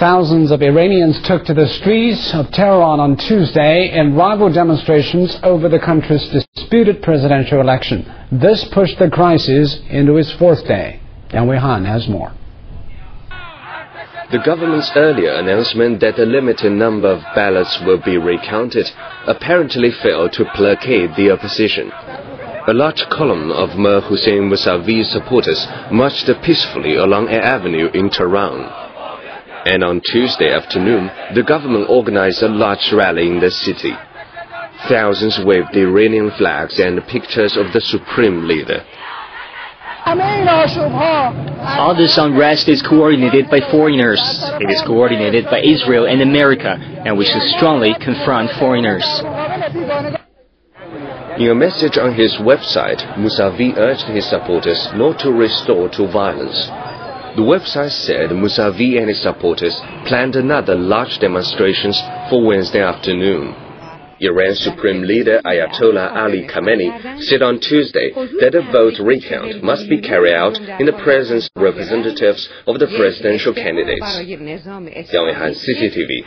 Thousands of Iranians took to the streets of Tehran on Tuesday in rival demonstrations over the country's disputed presidential election. This pushed the crisis into its fourth day. Yang Weihan has more. The government's earlier announcement that a limited number of ballots will be recounted apparently failed to placate the opposition. A large column of Mir Hossein Mousavi's supporters marched peacefully along an avenue in Tehran. And on Tuesday afternoon, the government organized a large rally in the city. Thousands waved Iranian flags and pictures of the supreme leader. All this unrest is coordinated by foreigners. It is coordinated by Israel and America, and we should strongly confront foreigners. In a message on his website, Mousavi urged his supporters not to restore to violence. The website said Mousavi and his supporters planned another large demonstrations for Wednesday afternoon. Iran's Supreme Leader Ayatollah Ali Khamenei said on Tuesday that a vote recount must be carried out in the presence of representatives of the presidential candidates. CCTV.